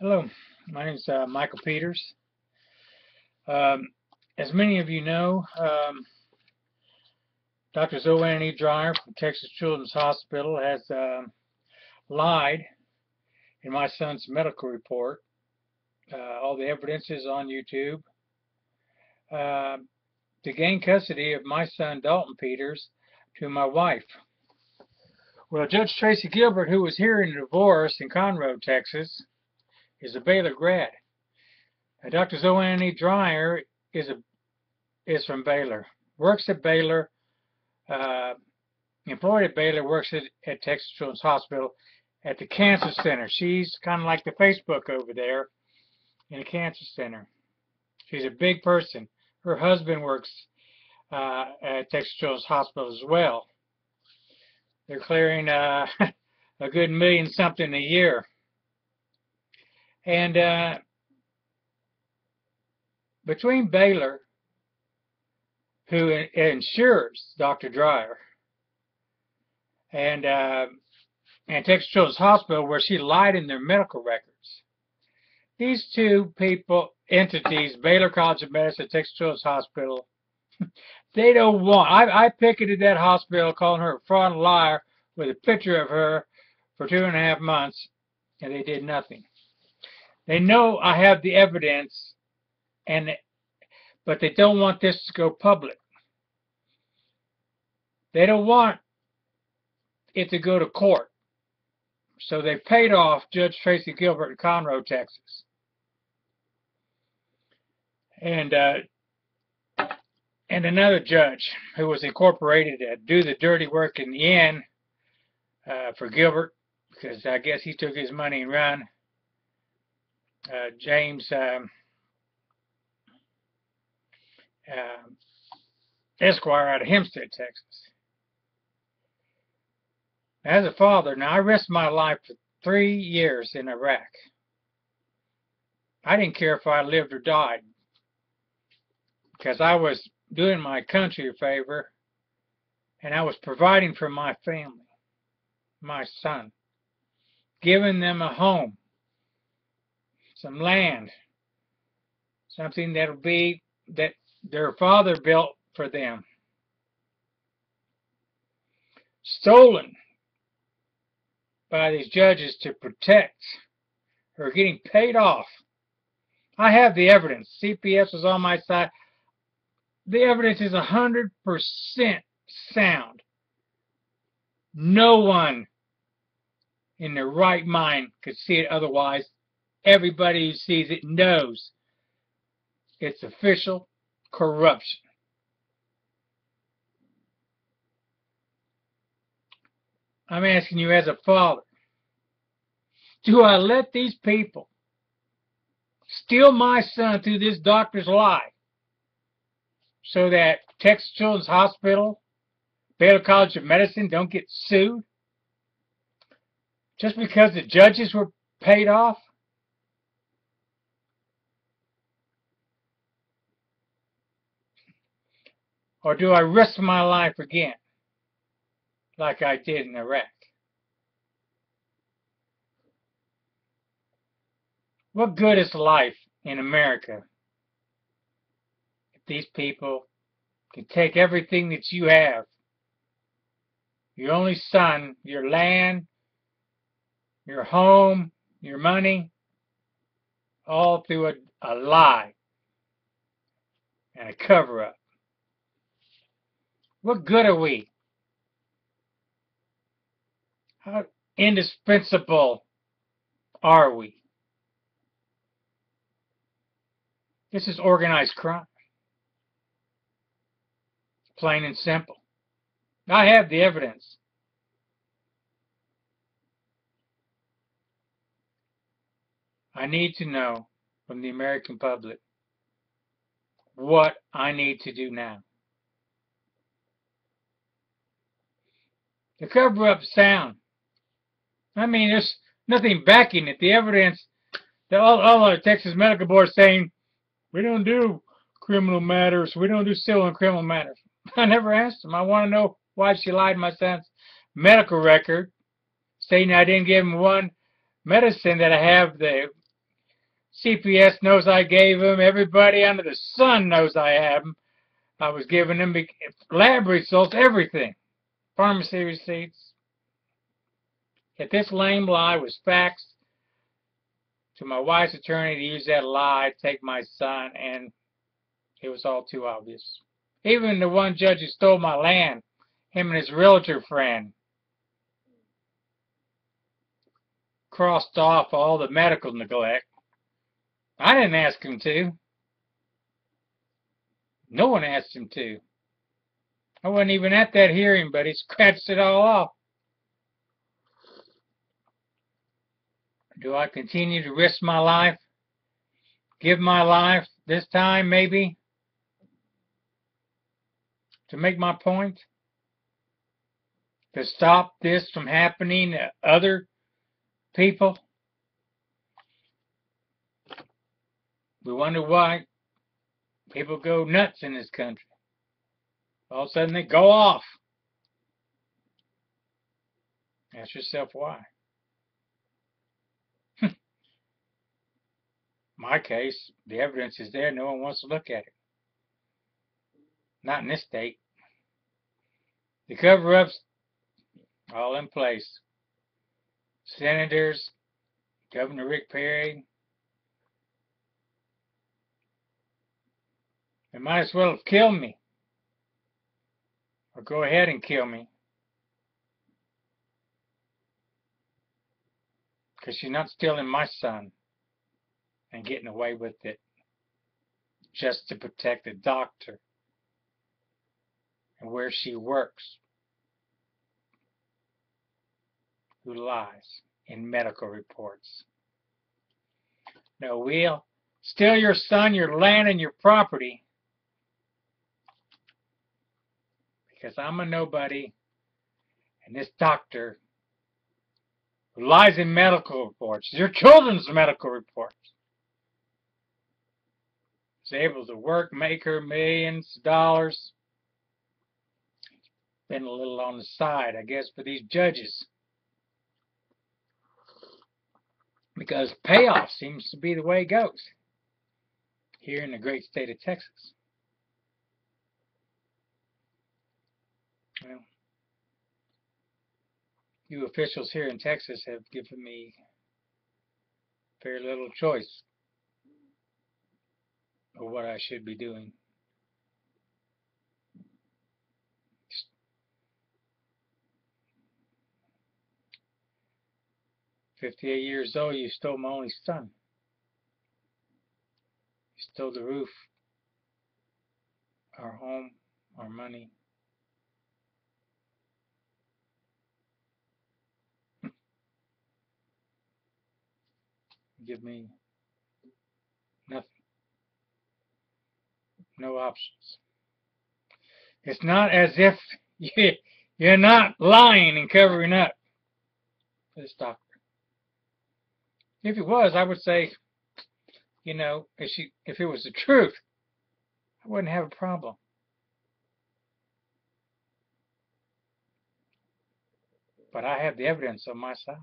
Hello, my name is uh, Michael Peters. Um, as many of you know, um, Dr. ZoAnn E. Dreyer from Texas Children's Hospital has uh, lied in my son's medical report. Uh, all the evidence is on YouTube. Uh, to gain custody of my son Dalton Peters to my wife. Well, Judge Tracy Gilbert, who was hearing the divorce in Conroe, Texas, is a Baylor grad. Dr. ZoAnn E. Dreyer is a is from Baylor. Works at Baylor. Uh, employed at Baylor. Works at, at Texas Children's Hospital at the Cancer Center. She's kind of like the Facebook over there in the Cancer Center. She's a big person. Her husband works uh, at Texas Children's Hospital as well. They're clearing uh, a good million something a year. And uh, between Baylor, who insures Dr. Dreyer, and uh, and Texas Children's Hospital, where she lied in their medical records, these two people, entities, Baylor College of Medicine, Texas Children's Hospital, they don't want. I, I picketed that hospital, calling her a fraud and liar, with a picture of her for two and a half months, and they did nothing. They know I have the evidence, and but they don't want this to go public. They don't want it to go to court. So they paid off Judge Tracy Gilbert in Conroe, Texas. And uh, and another judge who was incorporated to do the dirty work in the end uh, for Gilbert, because I guess he took his money and ran James um, uh, Squier out of Hempstead, Texas. As a father, now I risked my life for three years in Iraq. I didn't care if I lived or died because I was doing my country a favor and I was providing for my family, my son, giving them a home, some land, something that'll be that their father built for them. Stolen by these judges to protect or getting paid off. I have the evidence. CPS is on my side. The evidence is 100% sound. No one in their right mind could see it otherwise everybody who sees it knows it's official corruption. I'm asking you as a father, do I let these people steal my son through this doctor's lie so that Texas Children's Hospital, Baylor College of Medicine don't get sued? Just because the judges were paid off? Or do I risk my life again, like I did in Iraq? What good is life in America if these people can take everything that you have, your only son, your land, your home, your money, all through a, a lie and a cover up? What good are we? How indispensable are we? This is organized crime. Plain and simple. I have the evidence. I need to know from the American public what I need to do now. The cover-up sound. I mean, there's nothing backing it. The evidence, the, all, all the Texas Medical Board saying, we don't do criminal matters. We don't do civil and criminal matters. I never asked them. I want to know why she lied my son's medical record, saying I didn't give him one medicine that I have the CPS knows I gave him. Everybody under the sun knows I have them. I was giving them lab results, everything. Pharmacy receipts. If this lame lie was faxed to my wife's attorney to use that lie, to take my son, and it was all too obvious. Even the one judge who stole my land, him and his realtor friend, crossed off all the medical neglect. I didn't ask him to. No one asked him to. I wasn't even at that hearing, but he scratched it all off. Do I continue to risk my life? Give my life this time, maybe? To make my point? To stop this from happening to other people? We wonder why people go nuts in this country. All of a sudden they go off. Ask yourself why. My case, the evidence is there, no one wants to look at it. Not in this state. The cover-ups, all in place. Senators, Governor Rick Perry, they might as well have killed me. Go ahead and kill me. Because you're not stealing my son and getting away with it just to protect the doctor and where she works who lies in medical reports. No, we'll steal your son, your land, and your property because I'm a nobody and this doctor who lies in medical reports, your children's medical reports, is able to work, make her millions of dollars. Been a little on the side, I guess, for these judges. Because payoff seems to be the way it goes here in the great state of Texas. Well, you officials here in Texas have given me very little choice of what I should be doing. Fifty-eight years old, you stole my only son. You stole the roof, our home, our money. Give me nothing no options. It's not as if you're not lying and covering up for this doctor. If it was, I would say, you know, if she, if it was the truth, I wouldn't have a problem. But I have the evidence on my side.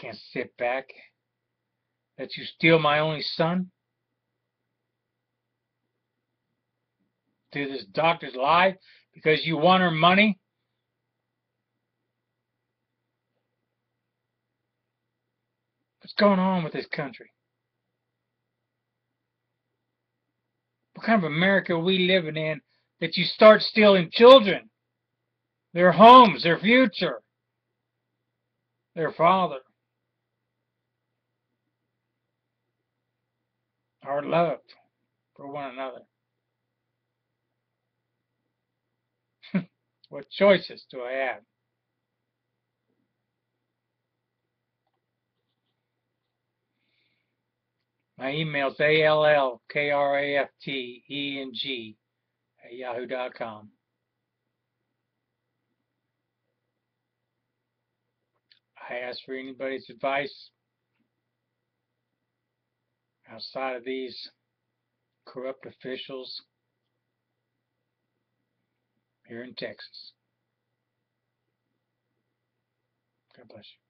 Can't sit back that you steal my only son? Do this doctor's lie because you want her money? What's going on with this country? What kind of America are we living in that you start stealing children? Their homes, their future, their father. Are love for one another. what choices do I have? My email is A-L-L-K-R-A-F-T-E-N-G at yahoo.com. I ask for anybody's advice outside of these corrupt officials here in Texas. God bless you.